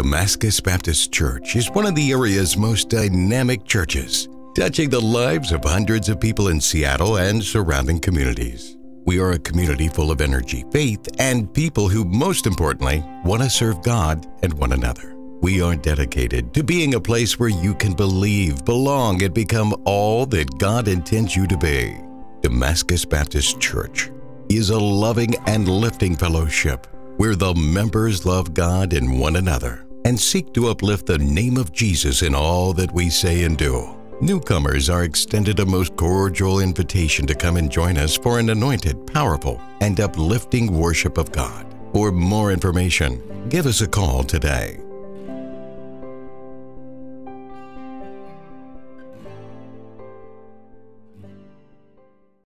Damascus Baptist Church is one of the area's most dynamic churches, touching the lives of hundreds of people in Seattle and surrounding communities. We are a community full of energy, faith, and people who, most importantly, want to serve God and one another. We are dedicated to being a place where you can believe, belong, and become all that God intends you to be. Damascus Baptist Church is a loving and lifting fellowship where the members love God and one another and seek to uplift the name of Jesus in all that we say and do. Newcomers are extended a most cordial invitation to come and join us for an anointed, powerful, and uplifting worship of God. For more information, give us a call today